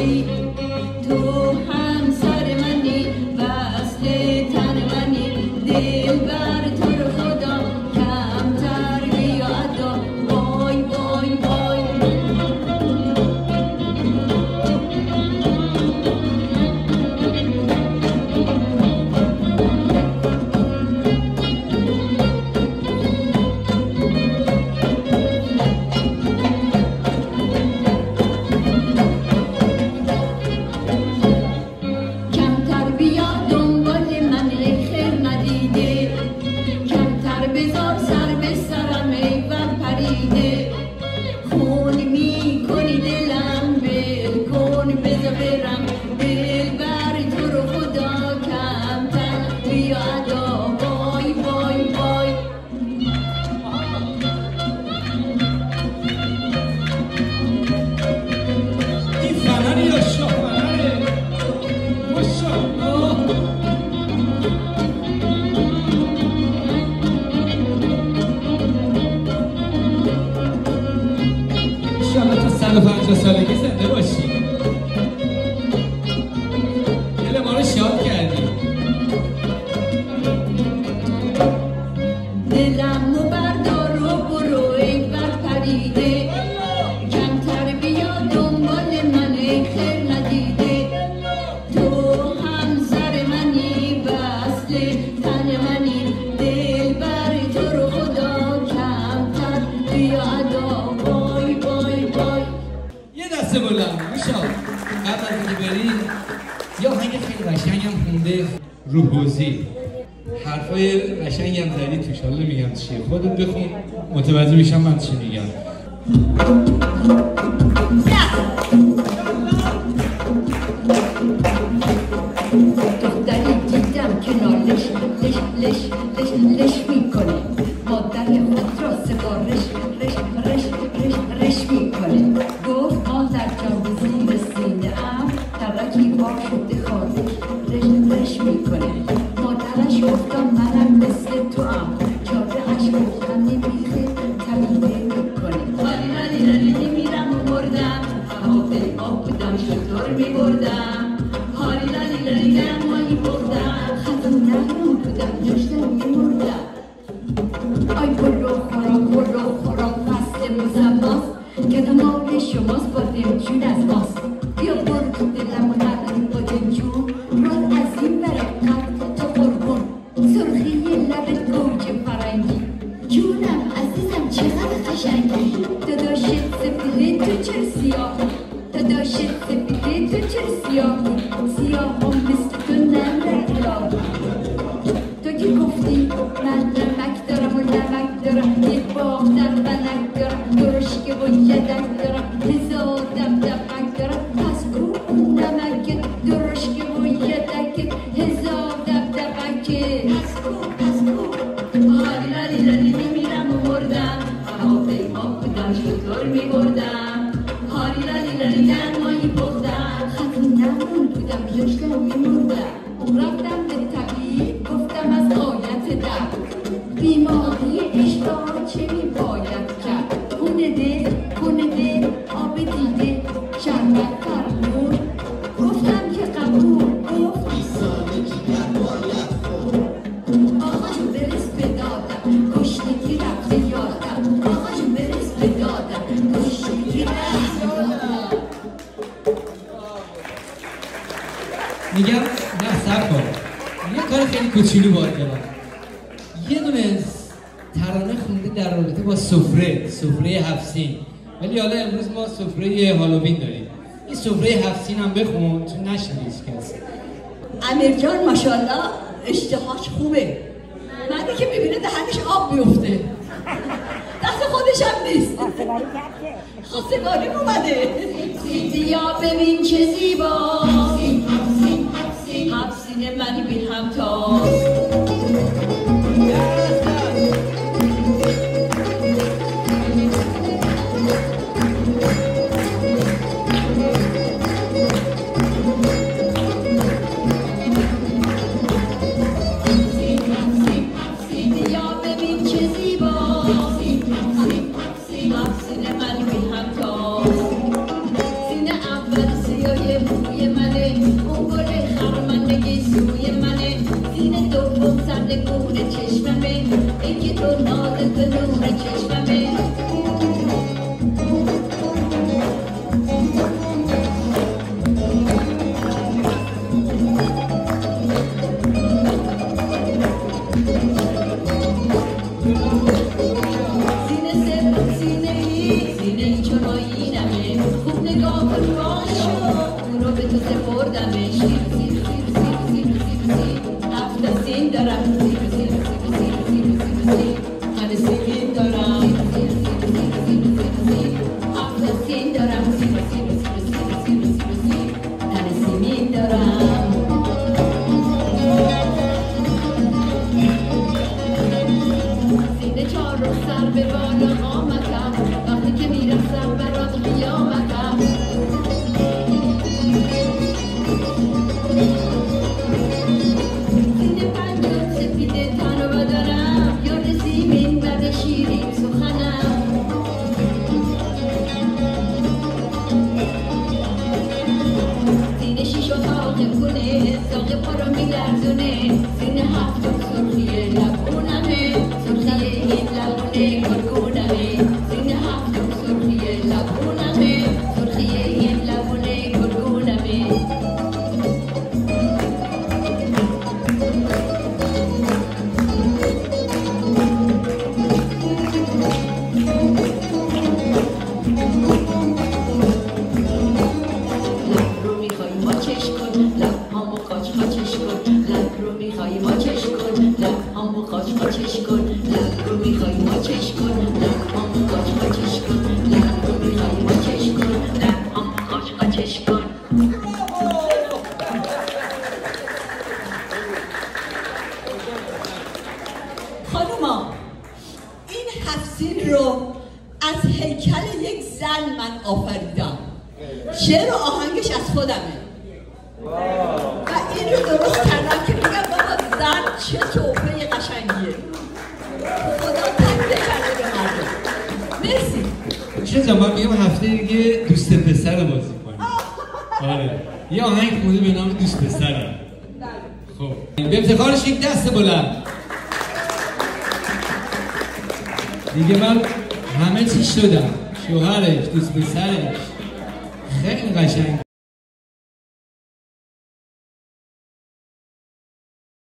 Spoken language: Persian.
sleep. sabe que você é deu assim. دسته بلند میشا قبل از اینکه بری یا آهنگ خیلی قشنگ هم خونده روحوزی حرفای قشنگ هم زدی توش حالا میگم چیه. خودت بخون. متوجه میشم من چی میگم. دختری دیدم که نالش لش لش لش لش می‌کنه. مادر خود را سفارش رش رش رش رش می‌کنه. شطور میبردم حالی ندی ندی گرمایی بردم خطا نرم بودم داشتم میمردم آی برو خوراک برو خوراک فصل مزماست که دماغ شماست با دلجون از ماست بیا برو تو دلم و نقلی با دلجون راه از این بره قد تا قربون سرخی لبت گوجه فرنگی جونم عزیزم چقدر قشنگی داداشت سفیده تو چرا سیاهی داداشت سفیده تو چرا سیاهی سیاه هم مثل تو نمره تو که گفتی من نمک دارم و نمک دارم یه باغ در بلک دارم درشکه و یدک دارم هزار دمدمک دارم پس کو اون نمک درشکه و یدک هزار دمدمک پس کو پس کو حالی لالی لالی میمیرم و مردم هواپیما بودم شطور میبردم حالی لالی گرمایی بردم خطا نمون بودم داشتم میمردم رفتم به طبیب گفتم از آیت در بیماری اشتها چه می باید کرد؟ خون دل میگم نه سب کن. یه کار خیلی کوچولو باید دارم یه دونه ترانه خونده در رابطه با سفره سفره هفسین. ولی حالا امروز ما سفره هالووین داریم. این سفره هفسین هم بخون تو نشنه هیچ کس. امیر جان ماشاءالله اشتهاش خوبه. مردی که می‌بینه دهنش آب میفته دست خودش هم نیست. خواستگاریم اومده. بیا ببین چه زیبا. definitely will have to. خوب نگاه کن رو به تو سپردمه سر به بالا قامتم وقتی که میرسم برات قیامتم کن لب رو می‌خوای ماچش کن لب همو قاچ قاچش کن لب رو می‌خوای ماچش کن لب همو قاچ قاچش کن. خانوما این حفظین رو از هیکل یک زن من آفریدم. شعر و آهنگش از خودمه. و این رو درست کردم که بگم بابا زن چه توفه قشنگیه جان من میگم هفته دیگه دوست پسر بازی کنیم. آره. یه آهنگ خونده به نام دوست پسرم. خب. به افتخارش یک دست بلند. دیگه من همه چی شدم. شوهرش دوست پسرش. خیلی قشنگ.